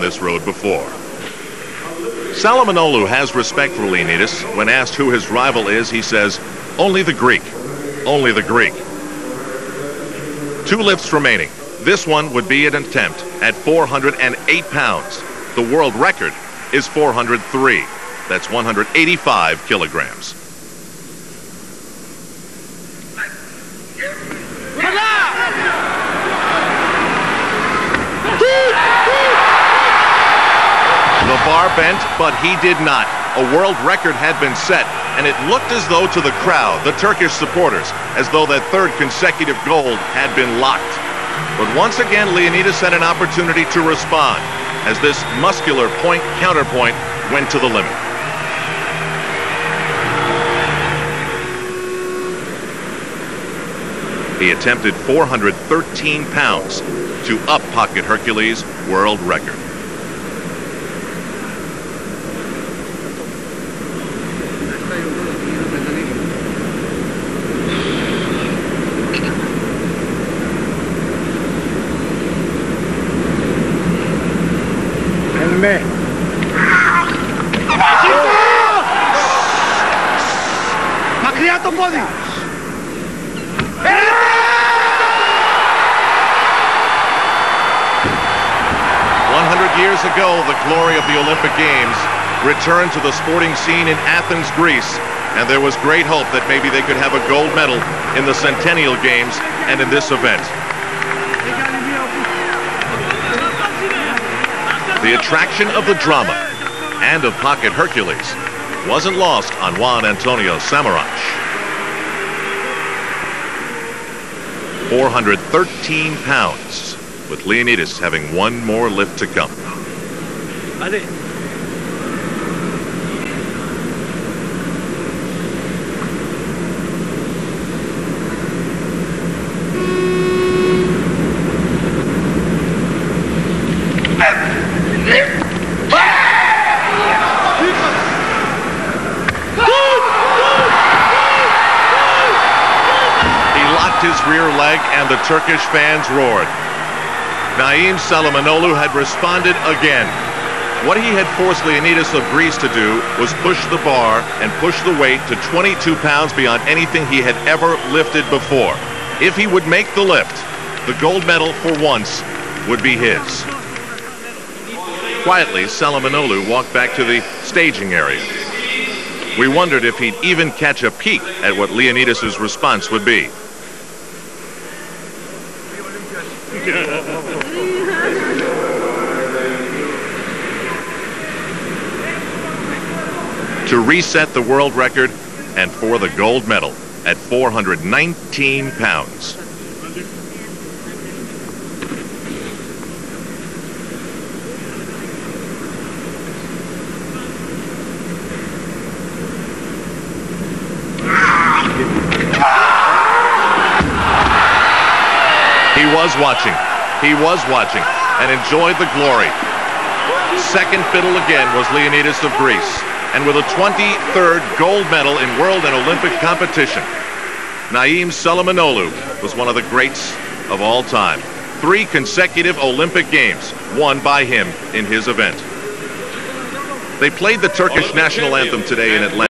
this road before. Suleymanoglu has respect for Leonidis. When asked who his rival is, he says, only the Greek. Only the Greek. Two lifts remaining. This one would be an attempt at 408 pounds. The world record is 403. That's 185 kilograms. Bar bent, but he did not. A world record had been set, and it looked as though to the crowd, the Turkish supporters, as though that third consecutive gold had been locked. But once again, Leonidis had an opportunity to respond as this muscular point counterpoint went to the limit. He attempted 413 pounds to up Pocket Hercules' world record. Elme. Μακριά το πόδι. 100 years ago, the glory of the Olympic Games returned to the sporting scene in Athens, Greece, and there was great hope that maybe they could have a gold medal in the Centennial Games and in this event. The attraction of the drama and of Pocket Hercules wasn't lost on Juan Antonio Samaranch. 413 pounds, with Leonidis having one more lift to come. Hadi. He locked his rear leg and the Turkish fans roared. Naim Suleymanoglu had responded again. What he had forced Leonidis of Greece to do was push the bar and push the weight to 22 pounds beyond anything he had ever lifted before. If he would make the lift, the gold medal for once would be his. Quietly, Suleymanoglu walked back to the staging area. We wondered if he'd even catch a peek at what Leonidis' response would be. To reset the world record and for the gold medal at 419 pounds. Was watching. He was watching and enjoyed the glory. Second fiddle again was Leonidis of Greece. And with a 23rd gold medal in world and Olympic competition, Naim Suleymanoglu was one of the greats of all time. Three consecutive Olympic Games won by him in his event. They played the Turkish national anthem today in Atlanta.